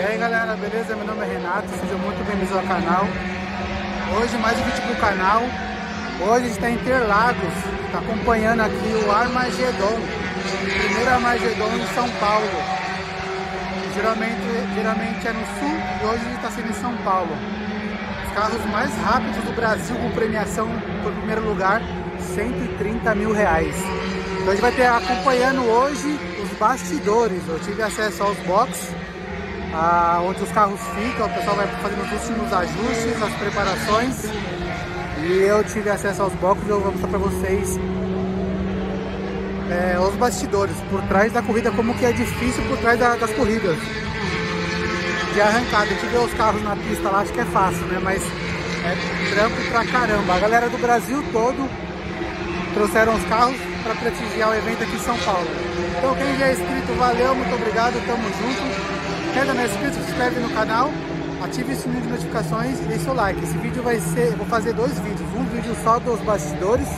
E aí galera, beleza? Meu nome é Renato, sejam muito bem-vindos ao canal. Hoje mais um vídeo pro canal. Hoje a gente está em Interlagos, está acompanhando aqui o Armagedon. Primeiro Armagedon em São Paulo. Geralmente, geralmente é no sul e hoje está sendo em São Paulo. Os carros mais rápidos do Brasil com premiação por primeiro lugar, 130 mil reais. Então a gente vai ter acompanhando hoje os bastidores. Eu tive acesso aos boxes ah, onde os carros ficam, o pessoal vai fazendo os últimos ajustes, as preparações. E eu tive acesso aos blocos e eu vou mostrar para vocês é, os bastidores, por trás da corrida, como que é difícil por trás da, das corridas. De arrancada, gente vê os carros na pista lá, acho que é fácil, né? Mas é trampo pra caramba. A galera do Brasil todo trouxeram os carros para prestigiar o evento aqui em São Paulo. Então quem já é inscrito, valeu, muito obrigado, tamo junto. Não é inscrito, se inscreve no canal, ative o sininho de notificações e deixe seu like. Esse vídeo vai ser, eu vou fazer dois vídeos, um vídeo só dos bastidores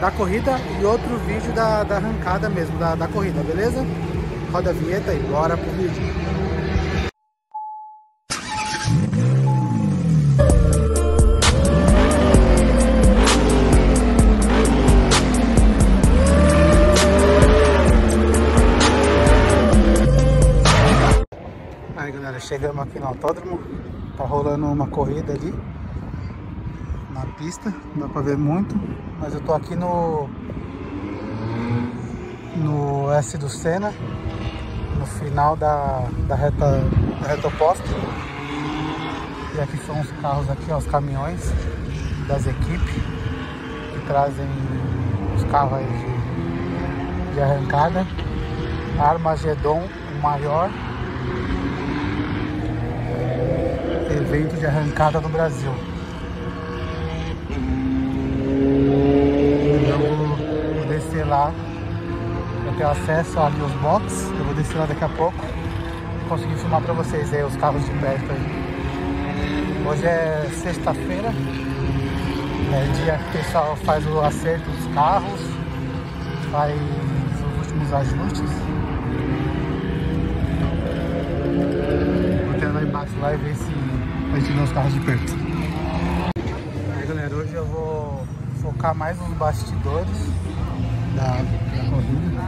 da corrida e outro vídeo da, da arrancada mesmo, da, da corrida, beleza? Roda a vinheta e bora pro vídeo. Chegamos aqui no autódromo, tá rolando uma corrida ali na pista, não dá pra ver muito, mas eu tô aqui no no S do Senna, no final da, da reta da reta oposta. E aqui são os carros aqui, ó, os caminhões das equipes que trazem os carros de, de arrancada. Armagedon, o maior evento de arrancada do Brasil. Eu vou descer lá, eu tenho acesso ali aos boxes, eu vou descer lá daqui a pouco e conseguir filmar para vocês aí os carros de perto aí. Hoje é sexta-feira, é dia que o pessoal faz o acerto dos carros, faz os últimos ajustes. Vou até lá embaixo lá e ver se pra gente ver os carros de perto. Aí galera, hoje eu vou focar mais nos bastidores da, da corrida.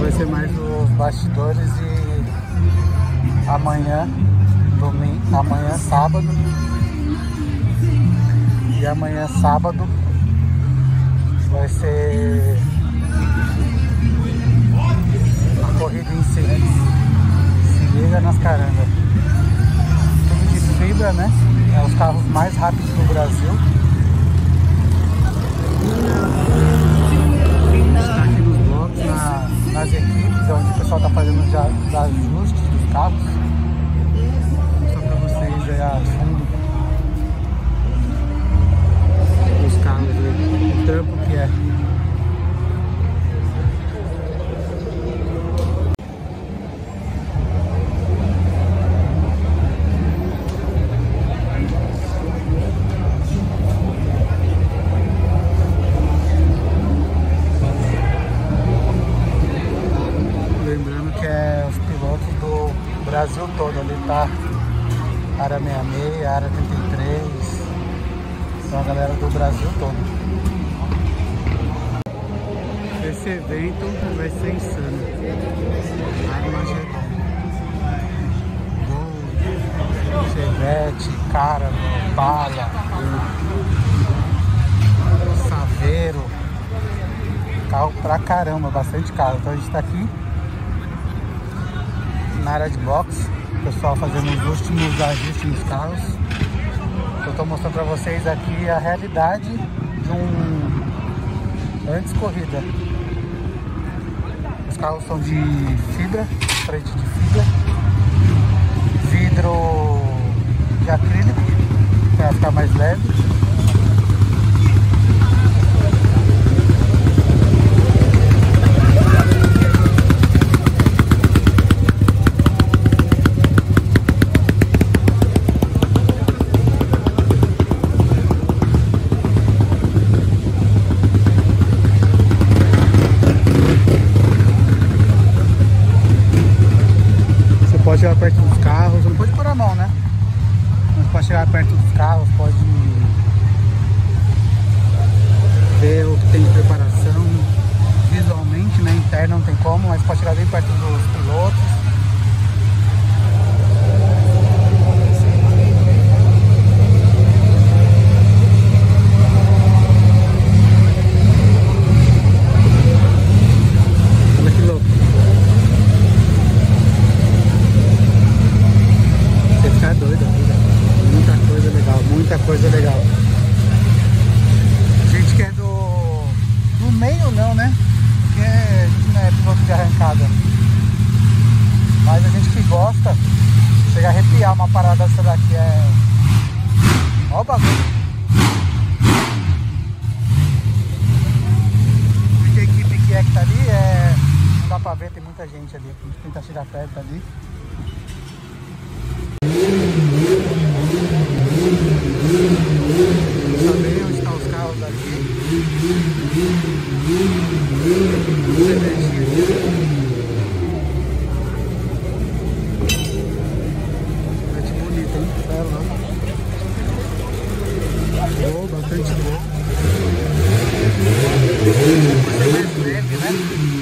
Vai ser mais os bastidores e amanhã, domingo, amanhã sábado. E amanhã sábado vai ser né? É os carros mais rápidos do Brasil. Bala, saveiro, carro pra caramba, bastante carro. Então a gente tá aqui na área de box, o pessoal fazendo os últimos ajustes nos carros. Eu estou mostrando para vocês aqui a realidade de um antes corrida. Os carros são de fibra, frente de fibra, vidro de acrílico para ficar mais leve. gente ali, tentar chegar perto ali. Saber onde estão os carros aqui. Bastante bonito, hein? É, não. Bastante bom. Coisa mais leve, né?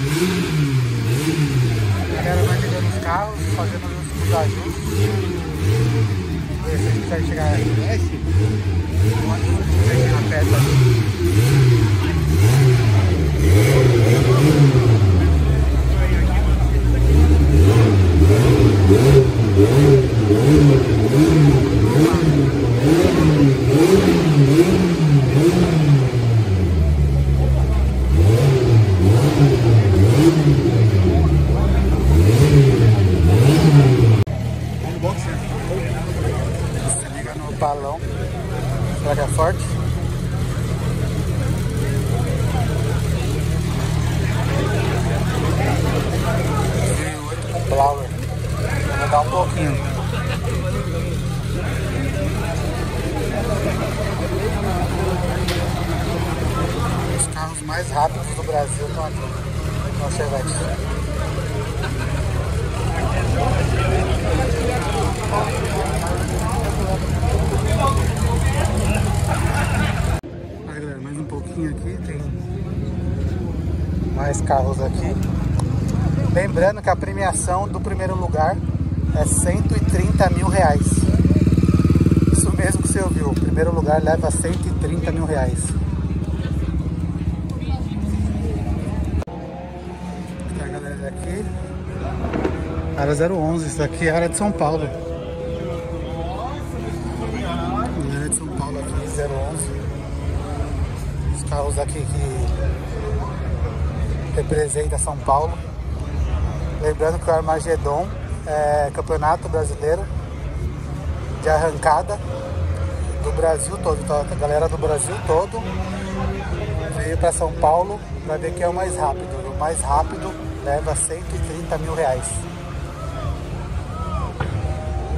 consegue chegar. balão, praga é forte. Lembrando que a premiação do primeiro lugar é 130 mil reais. Isso mesmo que você ouviu. O primeiro lugar leva 130 mil reais. Tá, galera, daqui. Área 011. Isso aqui é a área de São Paulo. área de São Paulo aqui, 011. Aqui que representa São Paulo. Lembrando que o Armagedon é campeonato brasileiro de arrancada do Brasil todo. Então a galera do Brasil todo veio para São Paulo para ver quem é o mais rápido. O mais rápido leva 130 mil reais.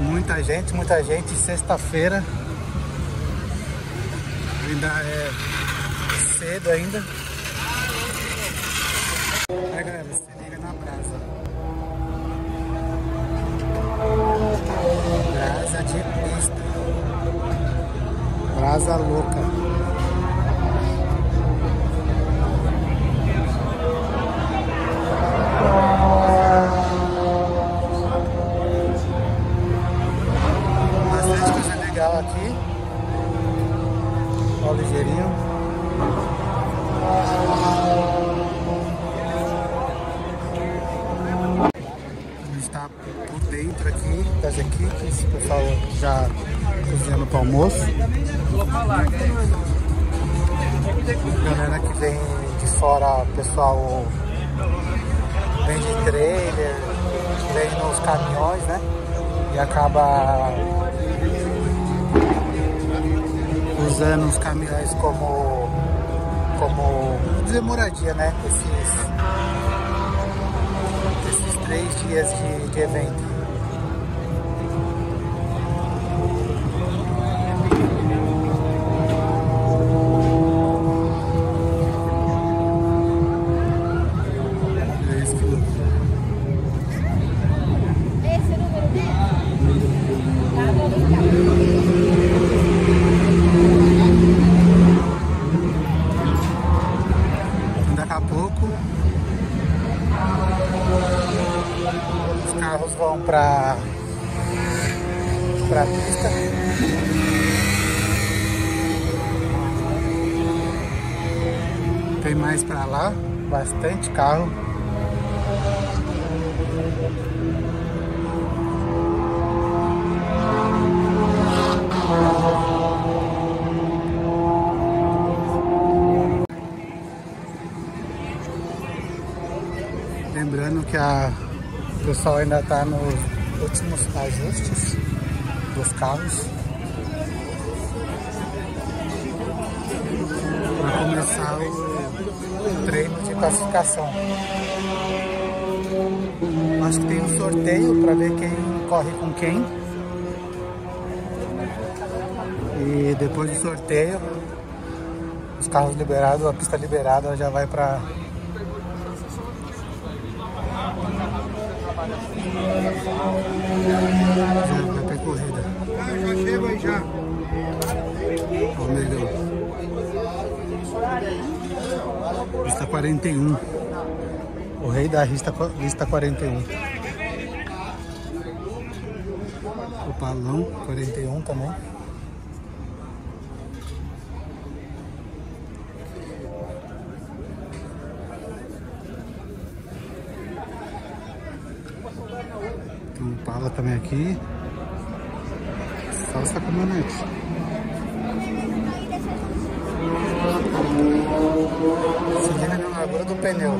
Muita gente, muita gente. Sexta-feira ainda é cedo ainda. Aí galera, se liga na brasa. Brasa de pista. Brasa louca. Galera que vem de fora, pessoal vem de trailer, vem nos caminhões, né? E acaba usando os caminhões como, como dizer, moradia, né? Esses, esses três dias de, de evento. Carro. Lembrando que a, o pessoal ainda está nos últimos ajustes dos carros. Começar o treino de classificação. Acho que tem um sorteio para ver quem corre com quem. E depois do sorteio, os carros liberados, a pista liberada já vai para Já vai pra corrida. Ah, já chego aí já. Ó. Lista 41. O rei da lista, lista 41. O palão 41 também. Tem um pala também aqui. Só essa caminhonete. Seguindo na largura do pneu.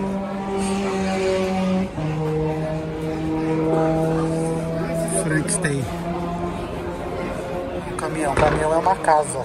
Frankenstein. Caminhão, o caminhão é uma casa.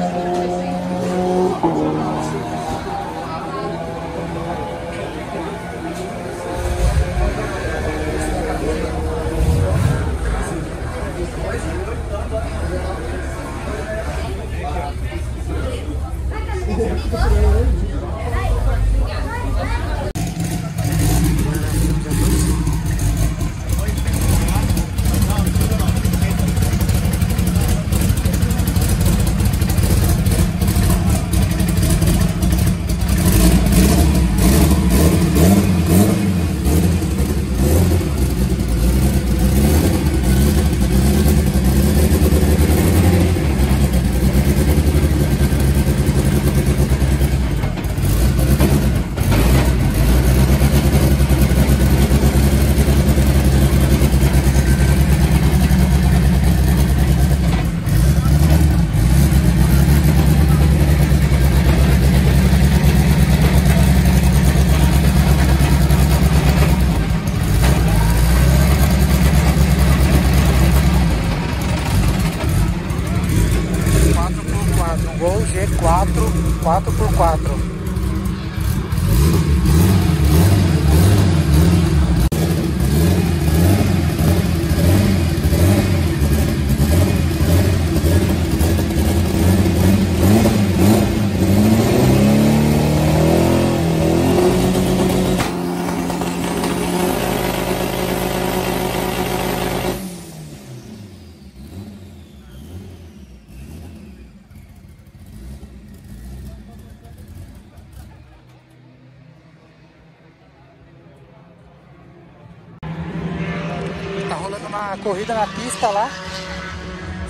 pista lá.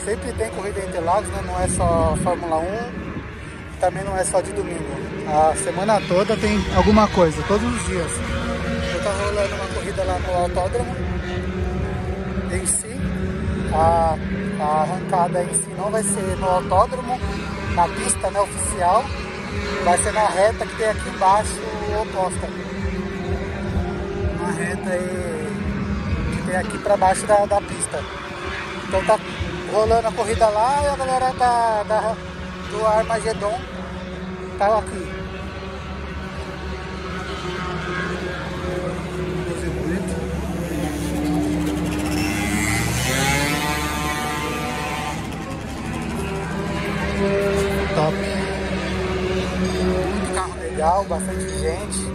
Sempre tem corrida em Interlagos, né? Não é só Fórmula 1, também não é só de domingo. A semana toda tem alguma coisa, todos os dias. Então tá rolando uma corrida lá no autódromo em si. A, a arrancada em si não vai ser no autódromo, na pista né, oficial. Vai ser na reta que tem aqui embaixo oposta. Uma reta aí que tem aqui pra baixo da, da pista. Então tá rolando a corrida lá e a galera da, da do Armagedon tá aqui. Top. Muito carro legal, bastante gente.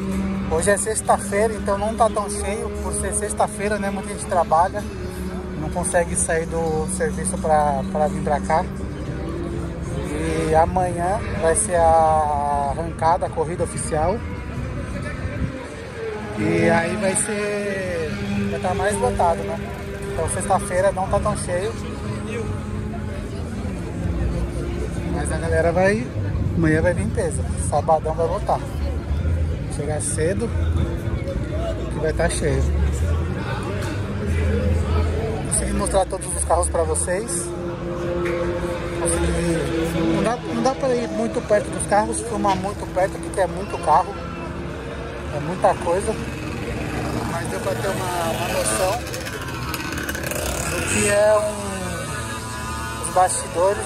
Hoje é sexta-feira, então não tá tão cheio, por ser sexta-feira, né? Muita gente trabalha. Consegue sair do serviço para vir para cá. E amanhã vai ser a arrancada, a corrida oficial. E aí vai ser. Vai estar tá mais lotado, né? Então sexta-feira não tá tão cheio. Mas a galera vai. Amanhã vai vir em peso. Sabadão vai lotar. Chegar cedo que vai estar tá cheio. Mostrar todos os carros para vocês. Consegui... Não dá, não dá para ir muito perto dos carros, filmar muito perto porque é muito carro. É muita coisa. Mas deu para ter uma, uma noção do que é um, os bastidores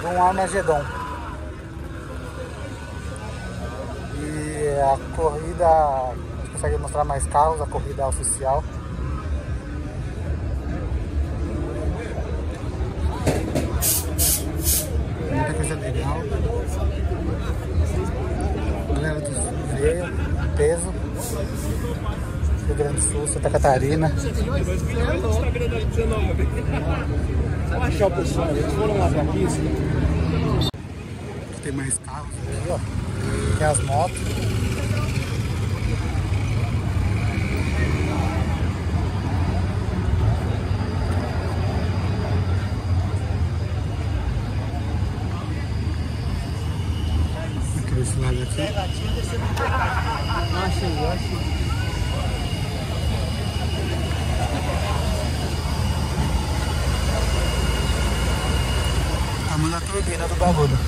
de um Armagedon. E a corrida, a gente consegue mostrar mais carros, a corrida oficial. Muita coisa legal. Galera do veio, peso. Rio Grande do Sul, Santa Catarina. O pessoal, eles foram lá pra 15. Tem mais carros aqui, ó. Tem as motos. Aqui desse lado aqui. Achei, achei. Estamos na turbina do bagulho.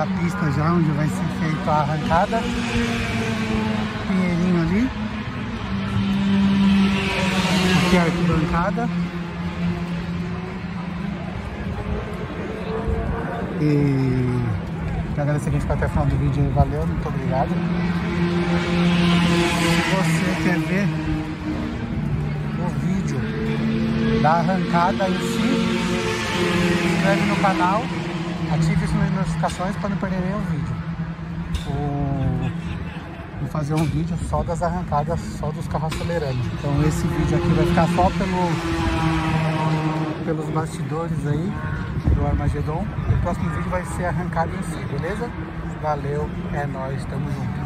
a pista já onde vai ser feita a arrancada. Pinheirinho ali. Aqui a arquibancada. E quero agradecer quem ficou até o final do vídeo. Valeu, muito obrigado. Se você quer ver o vídeo da arrancada em si, se inscreve no canal ative as notificações para não perder nenhum vídeo. Vou fazer um vídeo só das arrancadas, só dos carros acelerando. Então esse vídeo aqui vai ficar só pelo, pelos bastidores aí do Armagedon. O próximo vídeo vai ser arrancado em si, beleza? Valeu, é nóis, tamo junto.